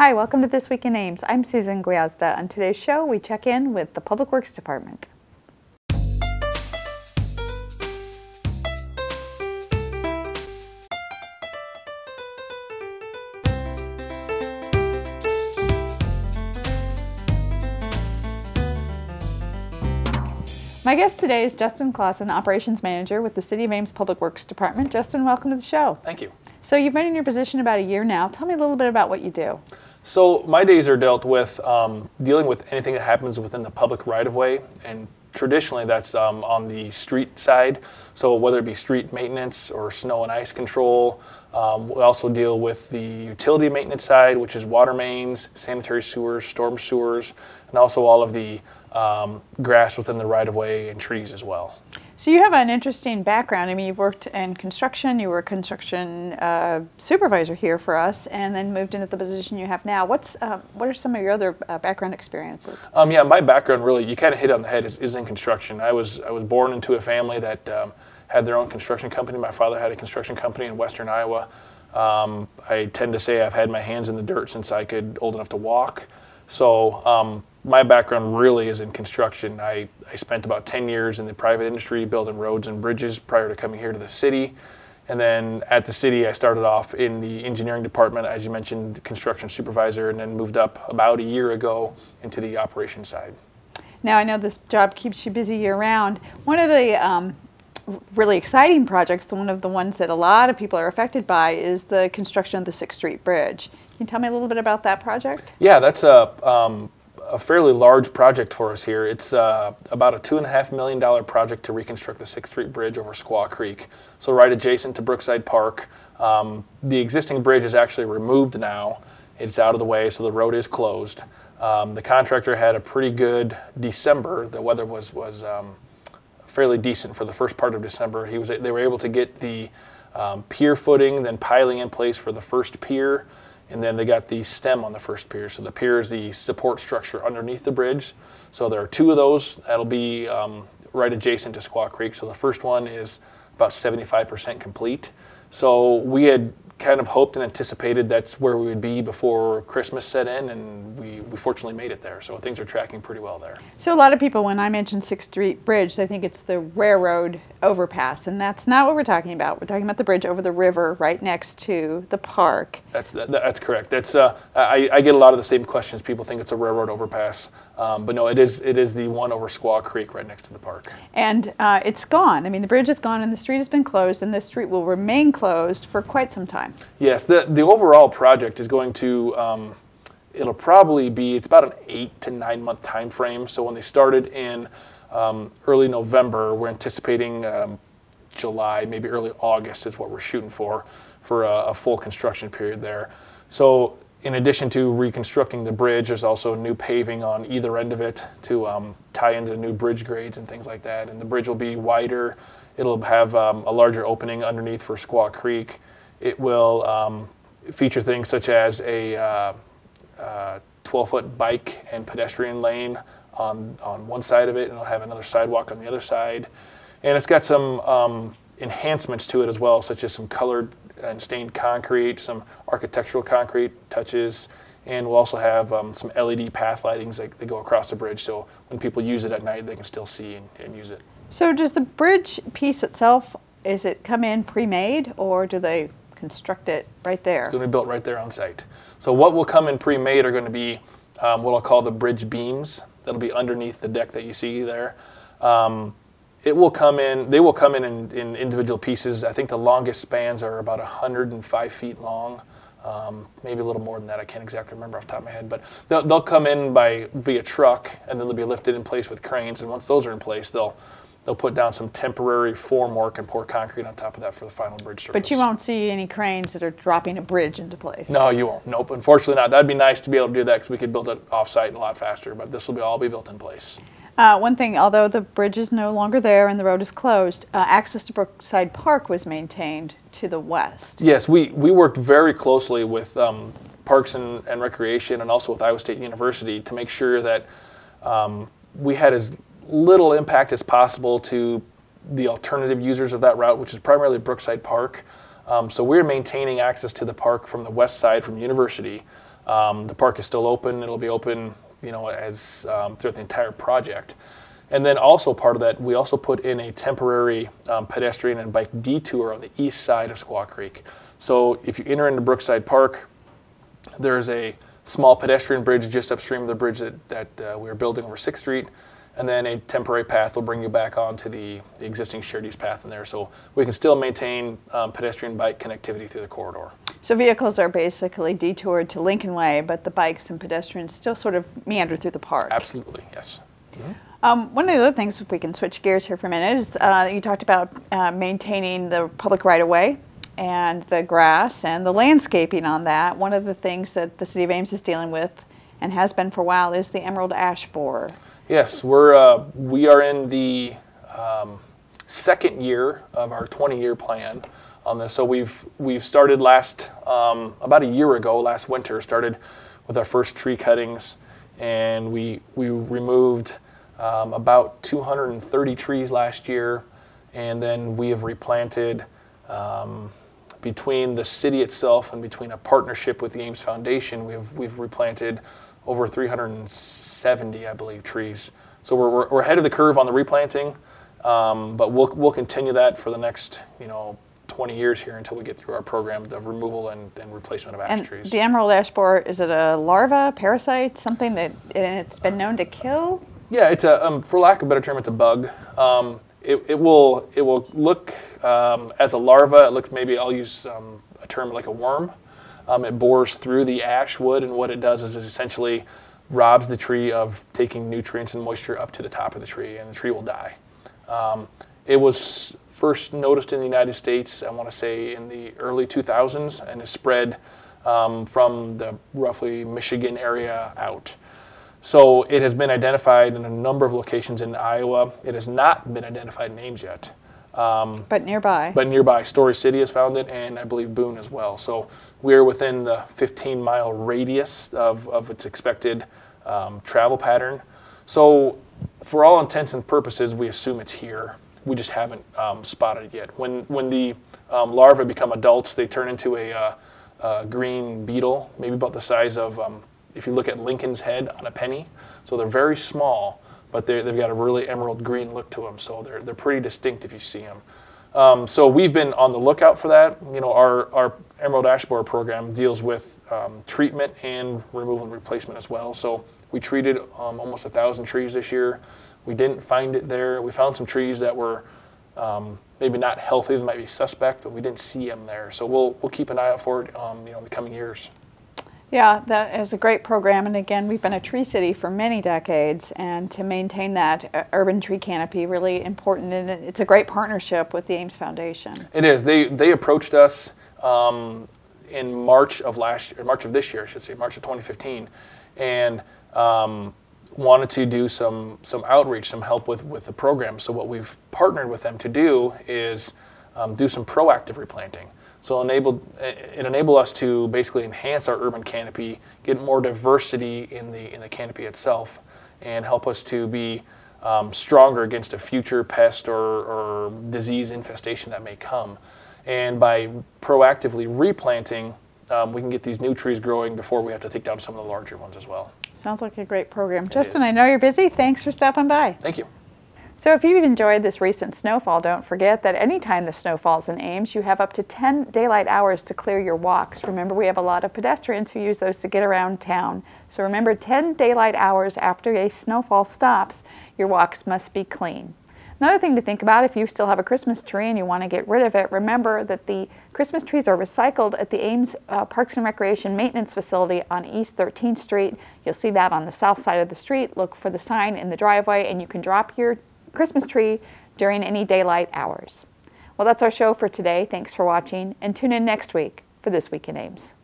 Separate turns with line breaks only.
Hi, welcome to This Week in Ames. I'm Susan Gwiasda. On today's show, we check in with the Public Works Department. My guest today is Justin Clausen, Operations Manager with the City of Ames Public Works Department. Justin, welcome to the show.
Thank you.
So you've been in your position about a year now. Tell me a little bit about what you do.
So my days are dealt with um, dealing with anything that happens within the public right of way, and traditionally that's um, on the street side. So whether it be street maintenance or snow and ice control, um, we also deal with the utility maintenance side, which is water mains, sanitary sewers, storm sewers, and also all of the um, grass within the right of way and trees as well.
So you have an interesting background. I mean, you've worked in construction. You were a construction uh, supervisor here for us, and then moved into the position you have now. What's uh, what are some of your other uh, background experiences?
Um, yeah, my background really you kind of hit on the head is, is, in construction. I was I was born into a family that um, had their own construction company. My father had a construction company in Western Iowa. Um, I tend to say I've had my hands in the dirt since I could old enough to walk. So um, my background really is in construction. I, I spent about 10 years in the private industry building roads and bridges prior to coming here to the city. And then at the city, I started off in the engineering department, as you mentioned, construction supervisor, and then moved up about a year ago into the operations side.
Now, I know this job keeps you busy year round. One of the um, really exciting projects, one of the ones that a lot of people are affected by, is the construction of the Sixth Street Bridge. Can you tell me a little bit about that project?
Yeah, that's a um, a fairly large project for us here. It's uh, about a two and a half million dollar project to reconstruct the Sixth Street Bridge over Squaw Creek. So right adjacent to Brookside Park. Um, the existing bridge is actually removed now. It's out of the way, so the road is closed. Um, the contractor had a pretty good December. The weather was was um, fairly decent for the first part of December. He was they were able to get the um, pier footing, then piling in place for the first pier and then they got the stem on the first pier. So the pier is the support structure underneath the bridge. So there are two of those that'll be um, right adjacent to Squaw Creek. So the first one is about 75% complete. So we had kind of hoped and anticipated that's where we would be before Christmas set in, and we, we fortunately made it there. So things are tracking pretty well there.
So a lot of people, when I mention Sixth Street Bridge, they think it's the railroad overpass, and that's not what we're talking about. We're talking about the bridge over the river right next to the park.
That's that, that's correct. That's uh, I, I get a lot of the same questions. People think it's a railroad overpass. Um, but no, it is it is the one over Squaw Creek right next to the park.
And uh, it's gone. I mean, the bridge is gone and the street has been closed, and the street will remain closed for quite some time.
Yes, the the overall project is going to. Um, it'll probably be it's about an eight to nine month time frame. So when they started in um, early November, we're anticipating um, July, maybe early August is what we're shooting for for a, a full construction period there. So in addition to reconstructing the bridge, there's also new paving on either end of it to um, tie into new bridge grades and things like that. And the bridge will be wider. It'll have um, a larger opening underneath for Squaw Creek. It will um, feature things such as a uh, uh, 12-foot bike and pedestrian lane on, on one side of it, and it'll have another sidewalk on the other side. And it's got some um, enhancements to it as well, such as some colored and stained concrete, some architectural concrete touches, and we'll also have um, some LED path lightings that, that, go across the bridge so when people use it at night they can still see and, and use it.
So does the bridge piece itself, is it come in pre-made or do they construct it right there?
It's going to be built right there on site. So what will come in pre-made are going to be um, what I'll call the bridge beams. That'll be underneath the deck that you see there. Um, it will come in, they will come in, in in, individual pieces. I think the longest spans are about 105 feet long. Um, maybe a little more than that. I can't exactly remember off the top of my head, but they'll, they'll come in by via truck, and then they'll be lifted in place with cranes. And once those are in place, they'll they'll put down some temporary formwork and pour concrete on top of that for the final bridge surface.
But you won't see any cranes that are dropping a bridge into place.
No, you won't. Nope. Unfortunately, not. That'd be nice to be able to do that because we could build it off-site a lot faster. But this will be all be built in place.
Uh, one thing, although the bridge is no longer there and the road is closed, uh, access to Brookside Park was maintained to the west.
Yes, we, we worked very closely with um, Parks and, and Recreation and also with Iowa State University to make sure that um, we had as little impact as possible to the alternative users of that route, which is primarily Brookside Park. Um, so we're maintaining access to the park from the west side from University. Um, the park is still open. It'll be open, you know, as um, throughout the entire project. And then also part of that, we also put in a temporary um, pedestrian and bike detour on the east side of Squaw Creek. So if you enter into Brookside Park, there's a small pedestrian bridge just upstream of the bridge that, that uh, we are building over 6th Street. And then a temporary path will bring you back onto the, the existing shared use path in there. So we can still maintain um, pedestrian bike connectivity through the corridor.
So vehicles are basically detoured to Lincoln Way, but the bikes and pedestrians still sort of meander through the park.
Absolutely, yes.
Um, one of the other things, if we can switch gears here for a minute, is uh, you talked about uh, maintaining the public right of way and the grass and the landscaping on that. One of the things that the City of Ames is dealing with and has been for a while is the emerald ash borer.
Yes, we're uh, we are in the um, second year of our 20-year plan on this. So we've we've started last um, about a year ago, last winter, started with our first tree cuttings, and we we removed um, about 230 trees last year, and then we have replanted. Um, between the city itself and between a partnership with the Ames Foundation, we've, we've replanted over 370, I believe, trees. So we're, we're, we're ahead of the curve on the replanting, um, but we'll, we'll continue that for the next, you know, 20 years here until we get through our program of removal and, and replacement of ash
And
trees.
the emerald ash borer, is it a larva, parasite, something that and it's been known to kill?
Yeah, it's a, um, for lack of a better term, it's a bug. Um, it, it will it will look um, as a larva. It looks maybe I'll use um, a term like a worm. Um, it bores through the ash wood, and what it does is it essentially robs the tree of taking nutrients and moisture up to the top of the tree, and the tree will die. Um, it was first noticed in the United States, I want to say, in the early 2000s, and has spread um, from the roughly Michigan area out. So it has been identified in a number of locations in Iowa. It has not been identified in Ames yet. Um,
But nearby.
but nearby, Story City has found it, and I believe Boone as well. So we're within the 15 mile radius of, of its expected um, travel pattern. So, for all intents and purposes, we assume it's here. We just haven't um, spotted it yet. When, when the um, larvae become adults, they turn into a, uh, a green beetle, maybe about the size of, um, if you look at Lincoln's head on a penny. So they're very small, but they've got a really emerald green look to them. So they're, they're pretty distinct if you see them. Um, so we've been on the lookout for that. You know, our, our Emerald Ash Borer program deals with um, treatment and removal and replacement as well. So we treated um, almost a thousand trees this year. We didn't find it there. We found some trees that were um, maybe not healthy, they might be suspect, but we didn't see them there. So we'll, we'll keep an eye out for it, um, you know, in the coming years.
Yeah, that is a great program. And again, we've been a tree city for many decades, and to maintain that uh, urban tree canopy really important. And it's a great partnership with the Ames Foundation.
It is. They they approached us um, in March of last year, March of this year, I should say, March of 2015, and um, wanted to do some some outreach, some help with with the program. So what we've partnered with them to do is um, do some proactive replanting. So enabled it enabled us to basically enhance our urban canopy, get more diversity in the in the canopy itself, and help us to be um, stronger against a future pest or, or disease infestation that may come. And by proactively replanting, um, we can get these new trees growing before we have to take down some of the larger ones as well.
Sounds like a great program. Justin,
is.
I know you're busy. Thanks for stopping by.
Thank you.
So if you've enjoyed this recent snowfall, don't forget that anytime the snow falls in Ames, you have up to 10 daylight hours to clear your walks. Remember, we have a lot of pedestrians who use those to get around town. So remember, 10 daylight hours after a snowfall stops, your walks must be clean. Another thing to think about if you still have a Christmas tree and you want to get rid of it, remember that the Christmas trees are recycled at the Ames uh, Parks and Recreation Maintenance Facility on East 13th Street. You'll see that on the south side of the street. Look for the sign in the driveway and you can drop your Christmas tree during any daylight hours. Well, that's our show for today. Thanks for watching and tune in next week for This Week in Ames.